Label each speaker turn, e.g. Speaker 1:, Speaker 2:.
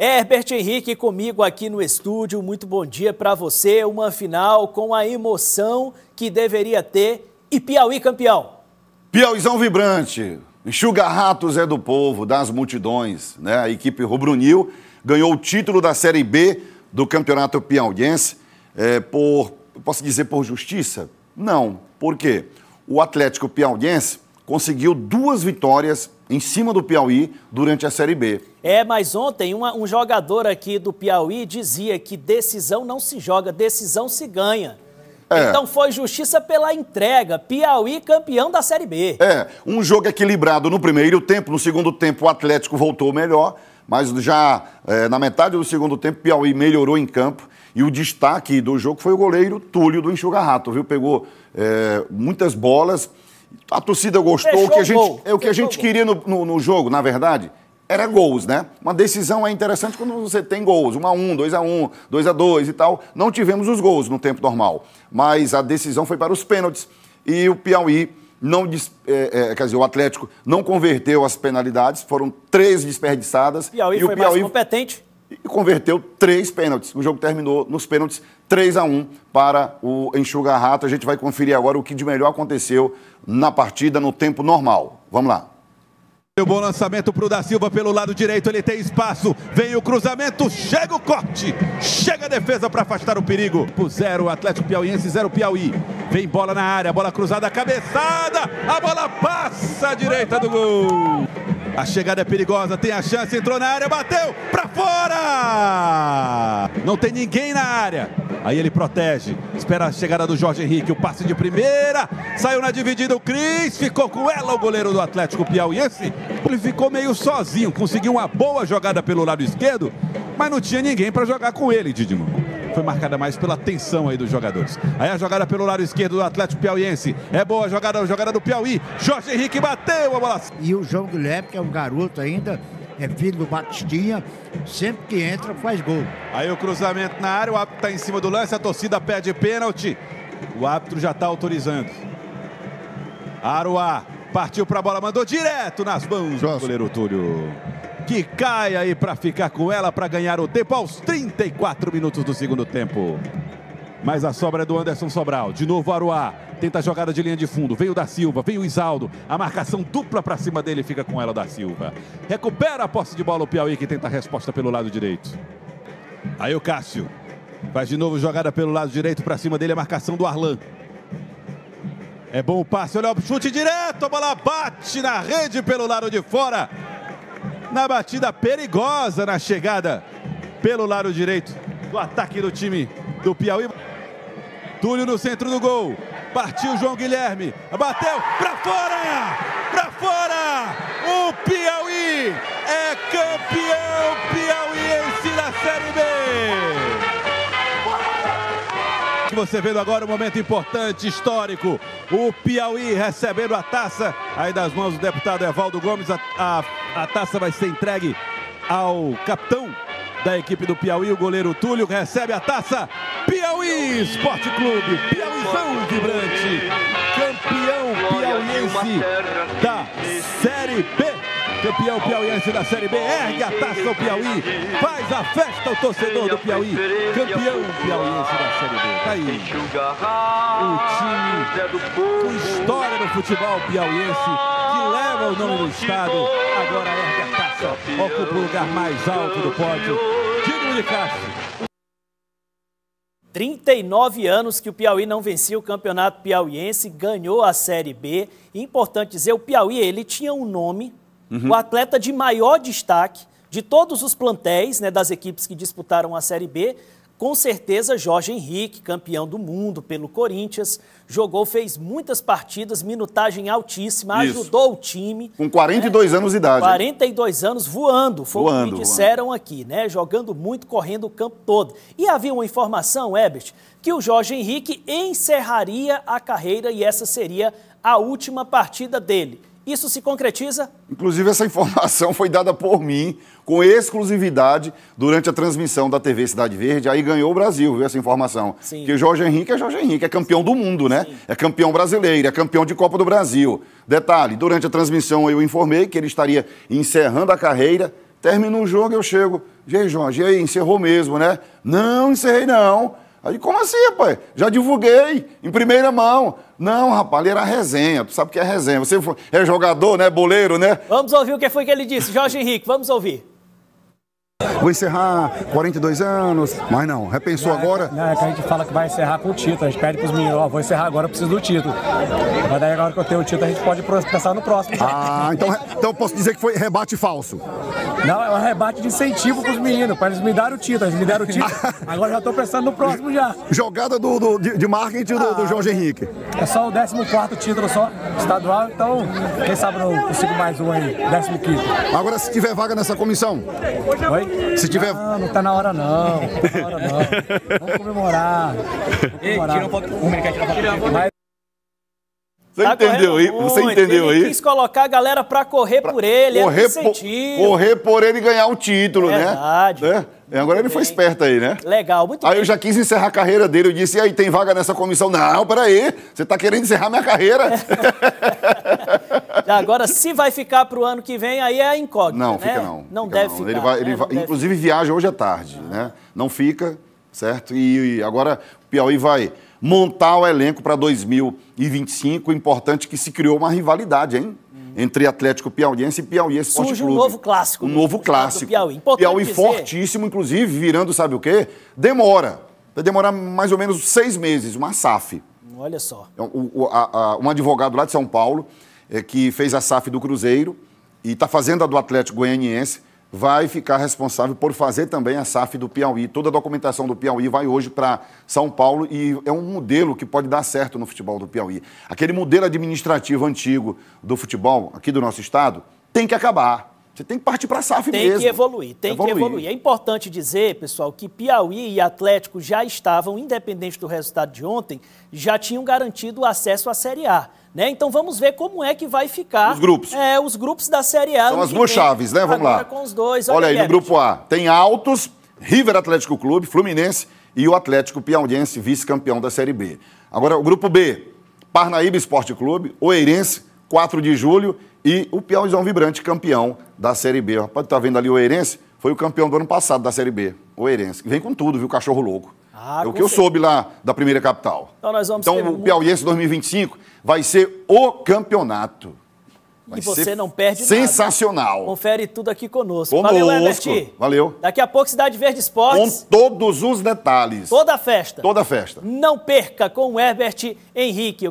Speaker 1: Herbert Henrique comigo aqui no estúdio. Muito bom dia para você. Uma final com a emoção que deveria ter e Piauí campeão.
Speaker 2: Piauizão vibrante. Enxuga ratos é do povo, das multidões. Né? A equipe rubro-nil ganhou o título da Série B do Campeonato Piauiense é, por, posso dizer, por justiça? Não. Por quê? O Atlético Piauiense conseguiu duas vitórias em cima do Piauí durante a Série B.
Speaker 1: É, mas ontem uma, um jogador aqui do Piauí dizia que decisão não se joga, decisão se ganha. É. Então foi justiça pela entrega. Piauí campeão da Série B.
Speaker 2: É, um jogo equilibrado no primeiro tempo, no segundo tempo o Atlético voltou melhor, mas já é, na metade do segundo tempo Piauí melhorou em campo. E o destaque do jogo foi o goleiro Túlio do Enxuga Rato, viu? Pegou é, muitas bolas a torcida gostou. Fechou o que a gente, é o que a gente queria no, no, no, jogo, na verdade, era gols, né? Uma decisão é interessante quando você tem gols, 1 a 1, 2 a 1, 2 a 2 e tal. Não tivemos os gols no tempo normal, mas a decisão foi para os pênaltis e o Piauí não é, é, quer dizer, o Atlético não converteu as penalidades, foram três desperdiçadas.
Speaker 1: Piauí
Speaker 2: e
Speaker 1: foi o Piauí mais competente
Speaker 2: e converteu três pênaltis. O jogo terminou nos pênaltis 3 a 1 para o Enxuga Rato. A gente vai conferir agora o que de melhor aconteceu na partida no tempo normal. Vamos lá.
Speaker 3: O bom lançamento para o Da Silva pelo lado direito, ele tem espaço, vem o cruzamento, chega o corte, chega a defesa para afastar o perigo. Por zero, Atlético Piauiense, zero Piauí. Vem bola na área, bola cruzada, cabeçada, a bola passa à direita do gol. A chegada é perigosa, tem a chance, entrou na área, bateu para fora! Não tem ninguém na área. Aí ele protege, espera a chegada do Jorge Henrique, o passe de primeira, saiu na dividida o Cris, ficou com ela o goleiro do Atlético Piauiense. Ele ficou meio sozinho, conseguiu uma boa jogada pelo lado esquerdo, mas não tinha ninguém para jogar com ele, Didimo foi marcada mais pela tensão aí dos jogadores. Aí a jogada pelo lado esquerdo do Atlético Piauiense. É boa a jogada, a jogada do Piauí. Jorge Henrique bateu a bola.
Speaker 4: E o João Guilherme, que é um garoto ainda, é filho do Batistinha, sempre que entra faz gol.
Speaker 3: Aí o cruzamento na área, o árbitro está em cima do lance, a torcida pede pênalti. O árbitro já está autorizando. Aruá partiu para a bola, mandou direto nas mãos do goleiro Túlio que cai aí para ficar com ela para ganhar o tempo aos 34 minutos do segundo tempo. Mas a sobra é do Anderson Sobral. De novo Aruá. Tenta a jogada de linha de fundo. Veio da Silva, veio o Isaldo. A marcação dupla para cima dele fica com ela da Silva. Recupera a posse de bola o Piauí que tenta a resposta pelo lado direito. Aí o Cássio. Faz de novo jogada pelo lado direito para cima dele a marcação do Arlan. É bom o passe, olha o chute direto, a bola bate na rede pelo lado de fora na batida perigosa na chegada pelo lado direito do ataque do time do Piauí. Túlio no centro do gol. Partiu João Guilherme. Bateu para fora! Para fora! O Piauí Você vendo agora um momento importante, histórico. O Piauí recebendo a taça aí das mãos do deputado Evaldo Gomes. A, a, a taça vai ser entregue ao capitão da equipe do Piauí, o goleiro Túlio, recebe a taça. Piauí Esporte Clube, Piauizão vibrante, campeão piauiense da Série B campeão piauiense da Série B, ergue a taça ao Piauí, faz a festa ao torcedor do Piauí, campeão piauiense da Série B. Tá aí. O time com história no futebol piauiense, que leva o nome do estado, agora ergue a taça, ocupa o lugar mais alto do pódio. Digno de Castro.
Speaker 1: 39 anos que o Piauí não vencia o Campeonato Piauiense, ganhou a Série B. Importante dizer, o Piauí ele tinha um nome Uhum. O atleta de maior destaque de todos os plantéis né, das equipes que disputaram a Série B, com certeza Jorge Henrique, campeão do mundo pelo Corinthians, jogou, fez muitas partidas, minutagem altíssima, Isso. ajudou o time.
Speaker 2: Com 42 né? anos de idade.
Speaker 1: 42 anos voando, foi voando, o que disseram voando. aqui, né? Jogando muito, correndo o campo todo. E havia uma informação, Ebert, que o Jorge Henrique encerraria a carreira e essa seria a última partida dele. Isso se concretiza?
Speaker 2: Inclusive, essa informação foi dada por mim, com exclusividade, durante a transmissão da TV Cidade Verde. Aí ganhou o Brasil, viu, essa informação. Sim. Que o Jorge Henrique é Jorge Henrique, é campeão do mundo, né? Sim. É campeão brasileiro, é campeão de Copa do Brasil. Detalhe, durante a transmissão eu informei que ele estaria encerrando a carreira. Termina o jogo, eu chego E aí, Jorge, e aí, encerrou mesmo, né? Não, encerrei não. Aí, como assim, rapaz? Já divulguei, em primeira mão. Não, rapaz, ali era resenha. Tu sabe que é resenha. Você é jogador, né? Boleiro, né?
Speaker 1: Vamos ouvir o que foi que ele disse. Jorge Henrique, vamos ouvir.
Speaker 5: Vou encerrar 42 anos, mas não, repensou
Speaker 6: não,
Speaker 5: agora?
Speaker 6: Não, é que a gente fala que vai encerrar com o título. A gente pede pros meninos, ó, vou encerrar agora, eu preciso do título. Mas daí agora que eu tenho o título, a gente pode pensar no próximo.
Speaker 5: Ah, então, então eu posso dizer que foi rebate falso.
Speaker 6: Não, é um rebate de incentivo pros meninos, para eles me darem o título. Eles me deram o título, agora já tô pensando no próximo já.
Speaker 5: Jogada do, do de, de, marketing do, ah, do, Jorge Henrique.
Speaker 6: É só o 14 título só, estadual, então quem sabe eu consigo mais um aí, 15
Speaker 5: Agora, se tiver vaga nessa comissão?
Speaker 6: Oi?
Speaker 5: Se tiver
Speaker 6: não, não tá na hora não. Não tá na hora não. Vamos comemorar. Vamos comemorar. Ei, tira um.
Speaker 2: Mas... Você tá entendeu aí? Você entendeu
Speaker 1: ele
Speaker 2: aí?
Speaker 1: quis colocar a galera para correr pra por ele,
Speaker 2: correr, é por, correr por ele e ganhar o título,
Speaker 1: né? Verdade.
Speaker 2: né? É? Agora ele foi esperto aí, né?
Speaker 1: Legal, muito
Speaker 2: aí
Speaker 1: bem.
Speaker 2: eu já quis encerrar a carreira dele. Eu disse, e aí, tem vaga nessa comissão? Não, peraí, você tá querendo encerrar minha carreira?
Speaker 1: Agora, se vai ficar para o ano que vem, aí é incógnito.
Speaker 2: Não,
Speaker 1: né?
Speaker 2: fica não.
Speaker 1: Não
Speaker 2: fica
Speaker 1: deve
Speaker 2: não.
Speaker 1: ficar.
Speaker 2: Ele vai, ele
Speaker 1: né?
Speaker 2: vai, inclusive ficar. viaja hoje à tarde, né? Não fica, certo? E, e agora o Piauí vai montar o elenco para 2025. Importante que se criou uma rivalidade, hein? Hum. Entre Atlético Piauiense e Piauí Esporte
Speaker 1: Surge
Speaker 2: Clube.
Speaker 1: um novo clássico.
Speaker 2: Um novo clássico.
Speaker 1: Piauí.
Speaker 2: Piauí
Speaker 1: dizer...
Speaker 2: fortíssimo, inclusive, virando, sabe o quê? Demora. Vai demorar mais ou menos seis meses, uma SAF.
Speaker 1: Olha só.
Speaker 2: Um, é a, um advogado lá de São Paulo é, que fez a SAF do Cruzeiro e está fazendo a do Atlético Goianiense, vai ficar responsável por fazer também a SAF do Piauí. Toda a documentação do Piauí vai hoje para São Paulo e é um modelo que pode dar certo no futebol do Piauí. Aquele modelo administrativo antigo do futebol aqui do nosso estado tem que acabar. Você tem que partir para a SAF
Speaker 1: tem
Speaker 2: mesmo.
Speaker 1: Tem que evoluir, tem evoluir. que evoluir. É importante dizer, pessoal, que Piauí e Atlético já estavam, independente do resultado de ontem, já tinham garantido o acesso à Série A. Né? Então vamos ver como é que vai ficar.
Speaker 2: Os grupos.
Speaker 1: É, os grupos da Série A.
Speaker 2: São as duas chaves, né? Vamos lá.
Speaker 1: com os dois.
Speaker 2: Olha, Olha aí, no grupo A tem Altos, River Atlético Clube, Fluminense e o Atlético Piauiense, vice-campeão da Série B. Agora, o grupo B, Parnaíba Esporte Clube, Oeirense, 4 de julho e o Piauizão Vibrante, campeão da Série B. Pode estar vendo ali o Oeirense, foi o campeão do ano passado da Série B, o Oeirense. Vem com tudo, viu, cachorro louco. Ah, é o que eu soube lá da primeira capital.
Speaker 1: Então, nós vamos
Speaker 2: então o Piauiense 2025 vai ser o campeonato.
Speaker 1: Vai e você não perde
Speaker 2: sensacional.
Speaker 1: Nada. Confere tudo aqui conosco.
Speaker 2: conosco. Valeu, Herbert. Valeu.
Speaker 1: Daqui a pouco Cidade Verde Esportes.
Speaker 2: Com todos os detalhes.
Speaker 1: Toda a festa.
Speaker 2: Toda a festa.
Speaker 1: Não perca com o Herbert Henrique.